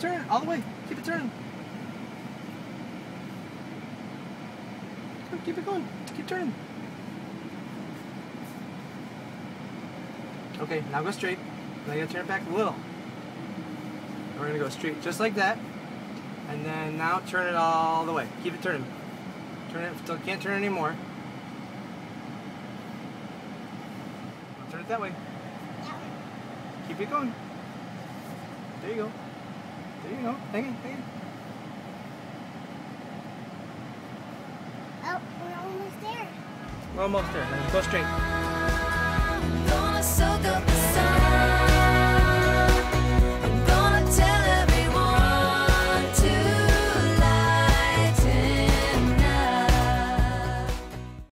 turning all the way. Keep it turning. Keep it going. Keep turning. Okay, now go straight. Now you gotta turn it back a little. We're gonna go straight, just like that. And then now turn it all the way. Keep it turning. Turn it until can't turn anymore. Turn it that way. Keep it going. There you go. There you go. Hang it, hang it. Oh, we're almost there. We're almost there. Now go straight.